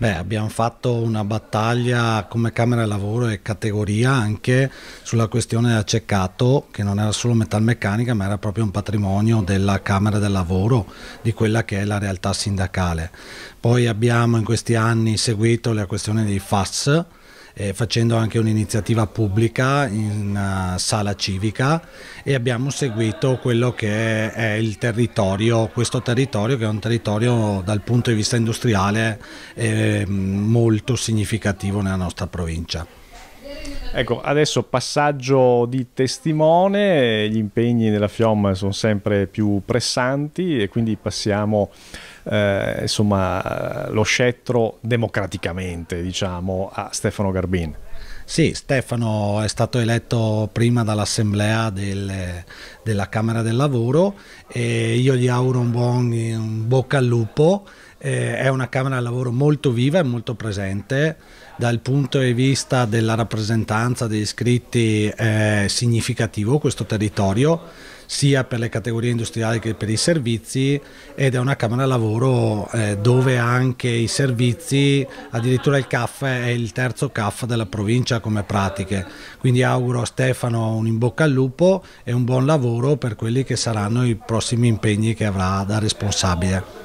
Beh, abbiamo fatto una battaglia come Camera Lavoro e categoria anche sulla questione del ceccato, che non era solo metalmeccanica, ma era proprio un patrimonio della Camera del Lavoro, di quella che è la realtà sindacale. Poi abbiamo in questi anni seguito la questione dei FAS, eh, facendo anche un'iniziativa pubblica in uh, sala civica e abbiamo seguito quello che è il territorio, questo territorio che è un territorio dal punto di vista industriale eh, molto significativo nella nostra provincia. Ecco, adesso passaggio di testimone, gli impegni della FIOM sono sempre più pressanti e quindi passiamo eh, insomma, lo scettro democraticamente diciamo, a Stefano Garbin. Sì, Stefano è stato eletto prima dall'assemblea del, della Camera del Lavoro e io gli auguro un buon un bocca al lupo. Eh, è una Camera del Lavoro molto viva e molto presente. Dal punto di vista della rappresentanza degli iscritti è significativo questo territorio sia per le categorie industriali che per i servizi ed è una Camera Lavoro eh, dove anche i servizi, addirittura il CAF è il terzo CAF della provincia come pratiche. Quindi auguro a Stefano un in bocca al lupo e un buon lavoro per quelli che saranno i prossimi impegni che avrà da responsabile.